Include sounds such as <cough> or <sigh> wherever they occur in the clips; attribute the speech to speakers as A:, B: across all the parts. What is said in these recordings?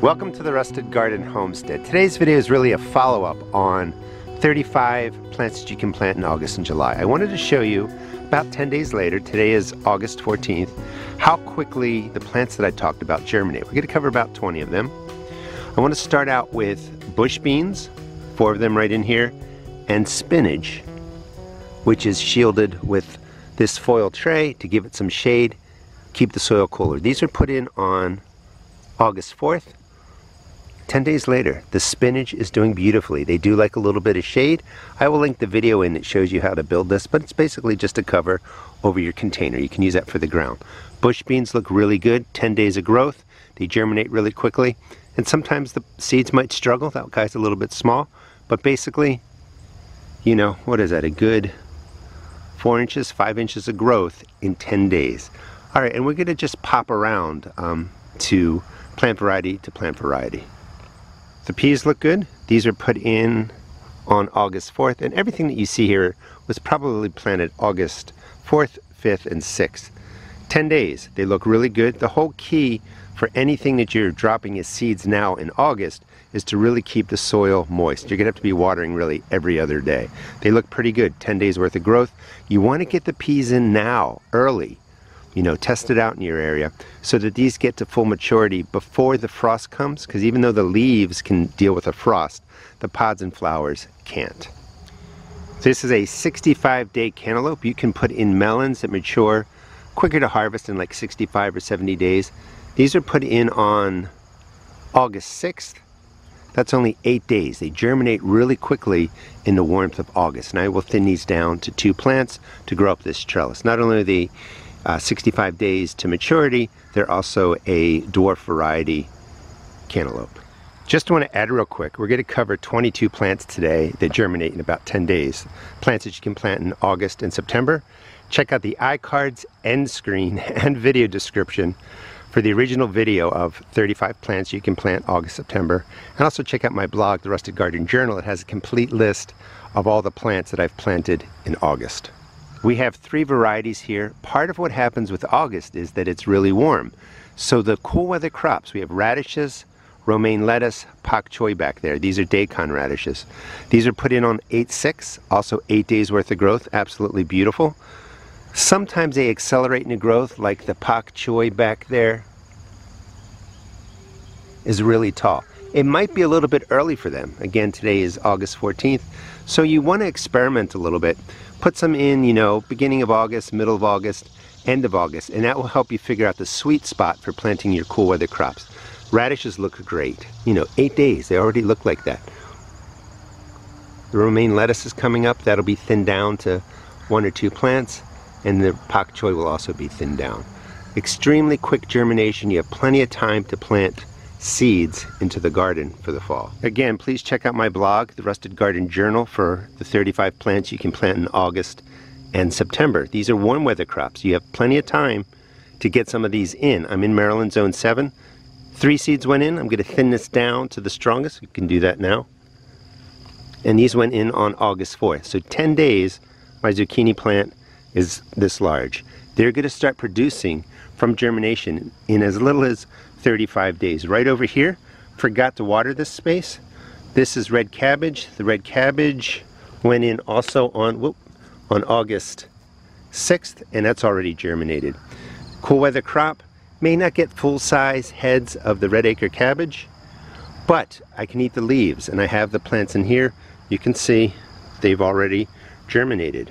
A: Welcome to the Rusted Garden Homestead. Today's video is really a follow-up on 35 plants that you can plant in August and July. I wanted to show you about 10 days later, today is August 14th, how quickly the plants that I talked about germinate. We're going to cover about 20 of them. I want to start out with bush beans, four of them right in here, and spinach, which is shielded with this foil tray to give it some shade, keep the soil cooler. These are put in on August 4th. 10 days later, the spinach is doing beautifully. They do like a little bit of shade. I will link the video in that shows you how to build this, but it's basically just a cover over your container. You can use that for the ground. Bush beans look really good, 10 days of growth. They germinate really quickly, and sometimes the seeds might struggle. That guy's a little bit small, but basically, you know, what is that, a good four inches, five inches of growth in 10 days. All right, and we're gonna just pop around um, to plant variety to plant variety. The peas look good. These are put in on August 4th, and everything that you see here was probably planted August 4th, 5th, and 6th. 10 days. They look really good. The whole key for anything that you're dropping as seeds now in August is to really keep the soil moist. You're gonna have to be watering really every other day. They look pretty good, 10 days worth of growth. You wanna get the peas in now, early, you know, test it out in your area so that these get to full maturity before the frost comes because even though the leaves can deal with a frost, the pods and flowers can't. This is a 65 day cantaloupe. You can put in melons that mature quicker to harvest in like 65 or 70 days. These are put in on August 6th. That's only eight days. They germinate really quickly in the warmth of August. And I will thin these down to two plants to grow up this trellis. Not only are they uh, 65 days to maturity. They're also a dwarf variety cantaloupe. Just want to add real quick, we're going to cover 22 plants today that germinate in about 10 days. Plants that you can plant in August and September. Check out the iCards end screen <laughs> and video description for the original video of 35 plants you can plant August, September. And also check out my blog, The Rusted Garden Journal. It has a complete list of all the plants that I've planted in August. We have three varieties here. Part of what happens with August is that it's really warm. So the cool weather crops, we have radishes, romaine lettuce, pak choi back there. These are daikon radishes. These are put in on 8-6, also 8 days worth of growth, absolutely beautiful. Sometimes they accelerate the growth, like the pak choi back there is really tall. It might be a little bit early for them. Again, today is August 14th, so you want to experiment a little bit put some in, you know, beginning of August, middle of August, end of August, and that will help you figure out the sweet spot for planting your cool weather crops. Radishes look great. You know, eight days, they already look like that. The romaine lettuce is coming up. That'll be thinned down to one or two plants, and the pak choi will also be thinned down. Extremely quick germination. You have plenty of time to plant seeds into the garden for the fall. Again, please check out my blog, The Rusted Garden Journal, for the 35 plants you can plant in August and September. These are warm weather crops. You have plenty of time to get some of these in. I'm in Maryland Zone 7. Three seeds went in. I'm going to thin this down to the strongest. You can do that now. And these went in on August 4th. So 10 days, my zucchini plant is this large. They're going to start producing from germination in as little as 35 days. Right over here, forgot to water this space. This is red cabbage. The red cabbage went in also on, whoop, on August 6th, and that's already germinated. Cool weather crop may not get full-size heads of the red acre cabbage, but I can eat the leaves, and I have the plants in here. You can see they've already germinated.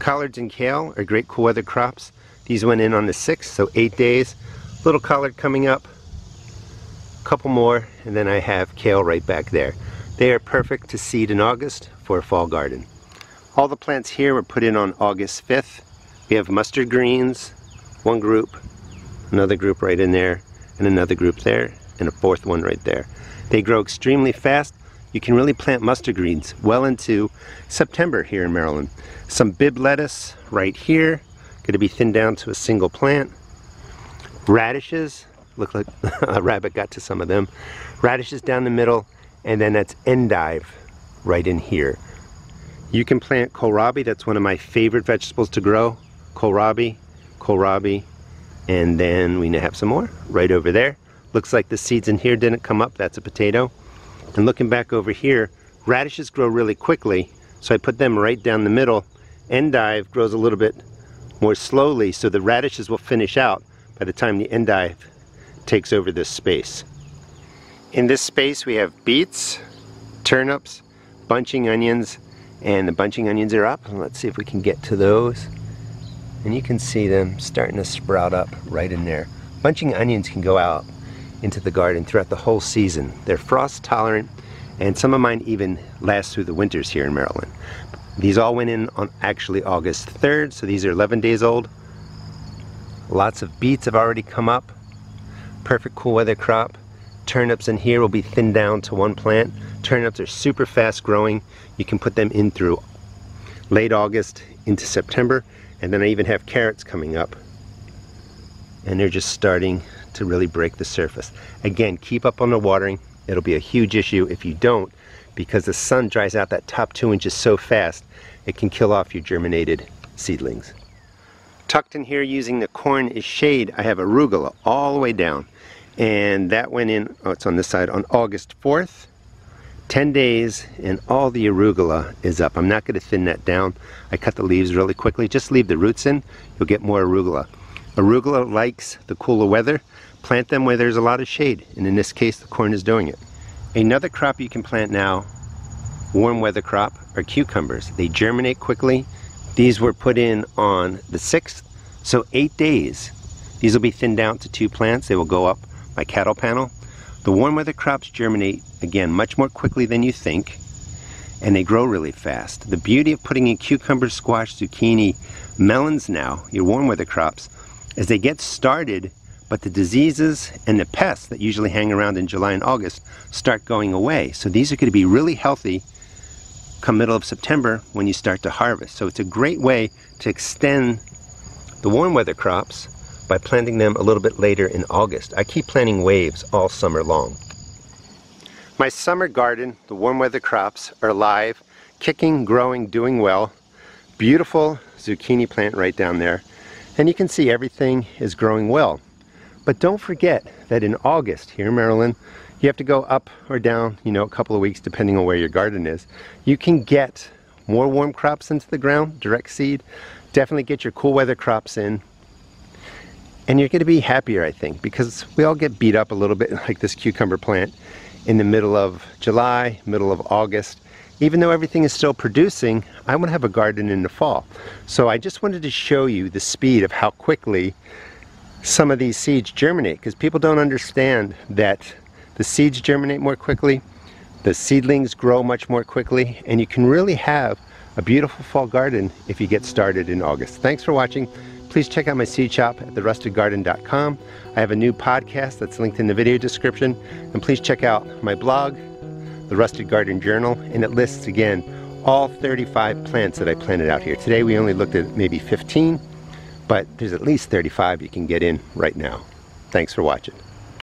A: Collards and kale are great cool weather crops. These went in on the 6th, so eight days. Little collard coming up a couple more and then I have kale right back there. They are perfect to seed in August for a fall garden. All the plants here were put in on August 5th we have mustard greens one group another group right in there and another group there and a fourth one right there. They grow extremely fast you can really plant mustard greens well into September here in Maryland. Some Bibb lettuce right here going to be thinned down to a single plant. Radishes look like <laughs> a rabbit got to some of them. Radishes down the middle and then that's endive right in here. You can plant kohlrabi that's one of my favorite vegetables to grow. Kohlrabi kohlrabi and then we have some more right over there. Looks like the seeds in here didn't come up. That's a potato. And looking back over here, radishes grow really quickly. So I put them right down the middle. Endive grows a little bit more slowly. So the radishes will finish out by the time the endive takes over this space. In this space we have beets, turnips, bunching onions, and the bunching onions are up. Let's see if we can get to those. And you can see them starting to sprout up right in there. Bunching onions can go out into the garden throughout the whole season. They're frost tolerant and some of mine even last through the winters here in Maryland. These all went in on actually August 3rd, so these are 11 days old. Lots of beets have already come up. Perfect cool weather crop. Turnips in here will be thinned down to one plant. Turnips are super fast growing. You can put them in through late August into September. And then I even have carrots coming up. And they're just starting to really break the surface. Again, keep up on the watering. It'll be a huge issue if you don't because the sun dries out that top two inches so fast it can kill off your germinated seedlings. Tucked in here using the corn is shade, I have arugula all the way down. And that went in, oh, it's on this side, on August 4th. 10 days and all the arugula is up. I'm not going to thin that down. I cut the leaves really quickly. Just leave the roots in. You'll get more arugula. Arugula likes the cooler weather. Plant them where there's a lot of shade. And in this case, the corn is doing it. Another crop you can plant now, warm weather crop, are cucumbers. They germinate quickly. These were put in on the 6th, so eight days. These will be thinned down to two plants. They will go up my cattle panel. The warm weather crops germinate, again, much more quickly than you think, and they grow really fast. The beauty of putting in cucumber, squash, zucchini, melons now, your warm weather crops, as they get started, but the diseases and the pests that usually hang around in July and August start going away. So these are going to be really healthy come middle of September when you start to harvest. So it's a great way to extend the warm weather crops by planting them a little bit later in August. I keep planting waves all summer long. My summer garden, the warm weather crops, are alive, kicking, growing, doing well. Beautiful zucchini plant right down there. And you can see everything is growing well. But don't forget that in August here in Maryland, you have to go up or down, you know, a couple of weeks depending on where your garden is. You can get more warm crops into the ground, direct seed. Definitely get your cool weather crops in and you're going to be happier, I think, because we all get beat up a little bit <laughs> like this cucumber plant in the middle of July, middle of August. Even though everything is still producing, I want to have a garden in the fall. So I just wanted to show you the speed of how quickly some of these seeds germinate because people don't understand that the seeds germinate more quickly, the seedlings grow much more quickly, and you can really have a beautiful fall garden if you get started in August. Thanks for watching. Please check out my seed shop at therustedgarden.com. I have a new podcast that's linked in the video description. And please check out my blog, The Rusted Garden Journal, and it lists again all 35 plants that I planted out here. Today we only looked at maybe 15, but there's at least 35 you can get in right now. Thanks for watching.